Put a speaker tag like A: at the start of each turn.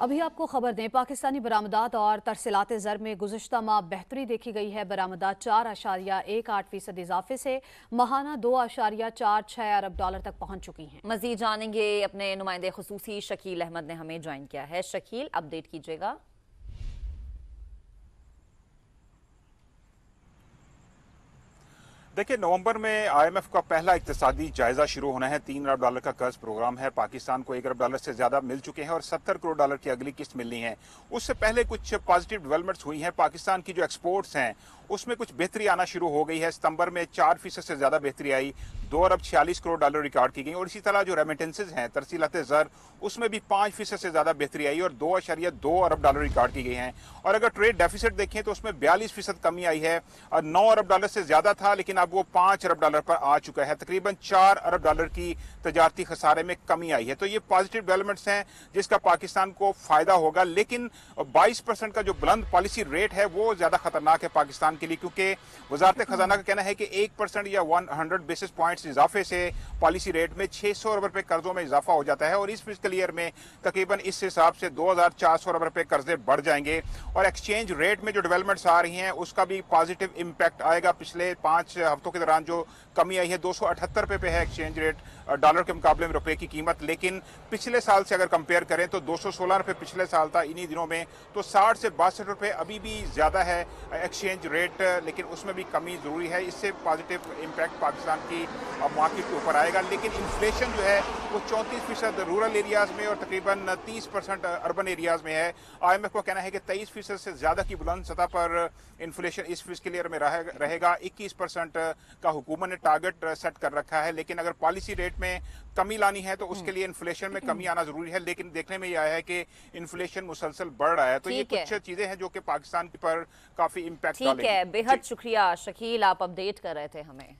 A: अभी आपको खबर दें, पाकिस्तानी बरामदात और तरसिलात ज़र में गुजशत माह बेहतरी देखी गई है। बरामदात चार आशारिया, एक आठ फ़ीसद इजाफे से, महाना दो आशारिया, चार छः अरब डॉलर तक पहुँच चुकी हैं।
B: मजीद जानेंगे अपने नुमाइंदे खसूसी शकील अहमद ने हमें ज्वाइन किया है। शकील, अपडेट कीजिएगा।
C: देखिए, नवंबर में आईएमएफ का पहला इकतसादी जायजा शुरू होना है। तीन अरब डॉलर का कर्ज प्रोग्राम है। पाकिस्तान को एक अरब डॉलर से ज़्यादा मिल चुके हैं और सत्तर करोड़ डॉलर की अगली किस्त मिलनी है। उससे पहले कुछ पॉजिटिव डेवलपमेंट्स हुई हैं। पाकिस्तान की जो एक्सपोर्ट्स हैं, उसमें कुछ बेहतरी आना शुरू हो गई है। सितंबर में चार फ़ीसद से ज़्यादा बेहतरी आई। दो अरब छियालीस करोड़ डॉलर रिकॉर्ड की गई। और इसी तरह जो रेमिटेंसेज हैं, तरसीलत जर, उसमें भी पाँच फ़ीसद से ज़्यादा बेहतरी आई और दो अशरिया दो अरब डॉलर रिकॉर्ड की गई हैं। और अगर ट्रेड डेफिसिट देखें तो उसमें बयालीस फ़ीसद कमी आई है। और नौ अरब डॉलर से ज़्यादा था, लेकिन अब वो पाँच अरब डॉलर पर आ चुका है। तकरीबन चार अरब डॉलर की तजारती खसारे में कमी आई है। तो ये पॉजिटिव डेवलपमेंट्स हैं, जिसका पाकिस्तान को फ़ायदा होगा। लेकिन बाईस परसेंट का जो बुलंद पॉलिसी रेट है, वो ज़्यादा खतरनाक है पाकिस्तान के लिए, क्योंकि वजारत खजाना का कहना है कि एक या वन बेसिस पॉइंट्स इजाफे से पॉलिसी रेट में छह सौ अरब रुपए कर्जों में इजाफा हो जाता है और इस फ़िज़िकल ईयर में तकरीबन इस हिसाब से दो हज़ार चार सौ अरब रुपए कर्जे बढ़ जाएँगे। और एक्सचेंज रेट में जो डेवलपमेंट्स आ रही हैं, उसका भी पॉजिटिव इम्पैक्ट आएगा। पिछले पाँच हफ्तों के दौरान जो कमी आई है, दो सौ अठहत्तर रुपए पे है एक्सचेंज रेट डॉलर के मुकाबले में रुपए की कीमत। लेकिन पिछले साल से अगर कंपेयर करें तो दो सौ सोलह रुपए पिछले साल था, इन्हीं दिनों में तो साठ से बासठ रुपये अभी भी ज़्यादा है एक्सचेंज रेट लेकिन उसमें भी कमी ज़रूरी है। इससे पॉजिटिव इम्पैक्ट पाकिस्तान की मार्केट के ऊपर आएगा। लेकिन इन्फ्लेशन जो है, वो चौंतीस फ़ीसद रूरल एरियाज़ में और तकरीबन तीस परसेंट अर्बन एरियाज़ में है। आईएमएफ का कहना है कि तेईस फ़ीसद से ज़्यादा की बुलंद सतह पर इन्फ्लेशन इस फ़िज़िकल ईयर में रहेगा, इक्कीस परसेंट का हुकूमत ने टारगेट सेट कर रखा है। लेकिन अगर पॉलिसी रेट में कमी लानी है तो उसके लिए इन्फ्लेशन में कमी आना ज़रूरी है। लेकिन देखने में यह आया है कि इन्फ्लेशन मुसलसल बढ़ रहा है। तो ये कुछ चीज़ें हैं जो कि पाकिस्तान पर काफ़ी इम्पैक्ट
B: ठीक है। बेहद शुक्रिया शकील आप अपडेट कर रहे थे हमें।